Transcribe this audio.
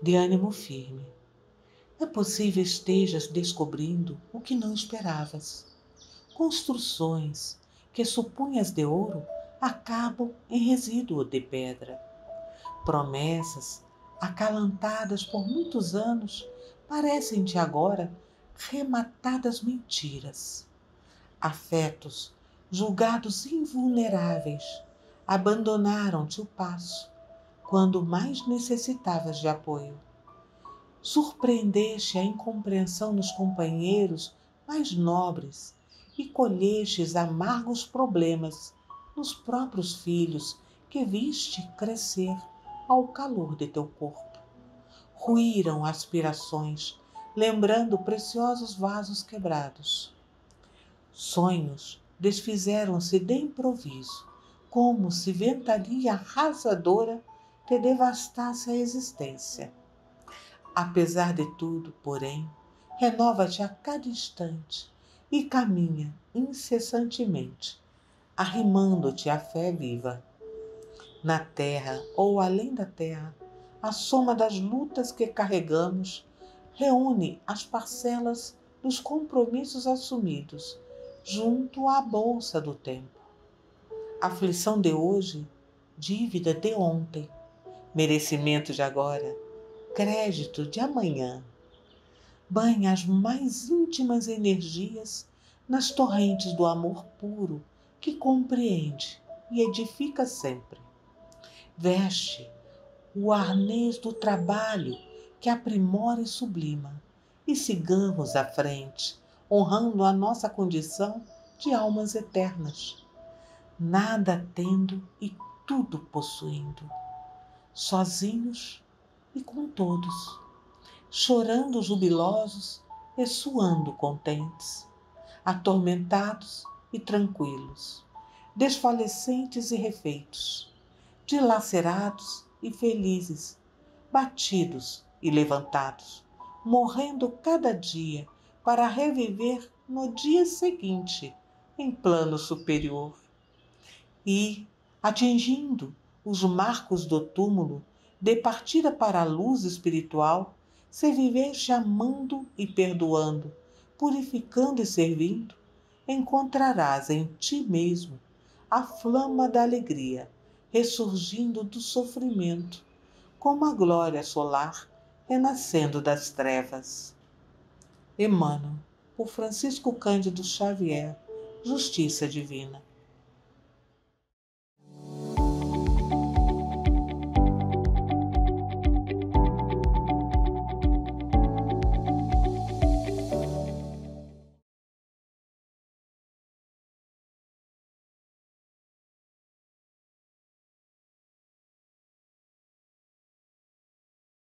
de ânimo firme. É possível estejas descobrindo o que não esperavas. Construções que supunhas de ouro acabam em resíduo de pedra. Promessas acalantadas por muitos anos parecem-te agora rematadas mentiras. Afetos julgados invulneráveis abandonaram-te o passo quando mais necessitavas de apoio. Surpreendeste a incompreensão nos companheiros mais nobres e colhestes amargos problemas nos próprios filhos que viste crescer ao calor de teu corpo. Ruíram aspirações, lembrando preciosos vasos quebrados. Sonhos desfizeram-se de improviso, como se ventania arrasadora te devastasse a existência. Apesar de tudo, porém, renova-te a cada instante e caminha incessantemente, arrimando-te à fé viva. Na terra ou além da terra, a soma das lutas que carregamos reúne as parcelas dos compromissos assumidos junto à bolsa do tempo. Aflição de hoje, dívida de ontem, merecimento de agora, crédito de amanhã. Banha as mais íntimas energias nas torrentes do amor puro que compreende e edifica sempre. Veste o arnês do trabalho que aprimora e sublima, e sigamos à frente, honrando a nossa condição de almas eternas, nada tendo e tudo possuindo, sozinhos e com todos, chorando jubilosos e suando contentes, atormentados e tranquilos, desfalecentes e refeitos, dilacerados e felizes, batidos e levantados, morrendo cada dia para reviver no dia seguinte em plano superior. E, atingindo os marcos do túmulo, de partida para a luz espiritual, se viveres amando e perdoando, purificando e servindo, encontrarás em ti mesmo a flama da alegria ressurgindo do sofrimento, como a glória solar renascendo das trevas. Emmanuel, por Francisco Cândido Xavier, Justiça Divina.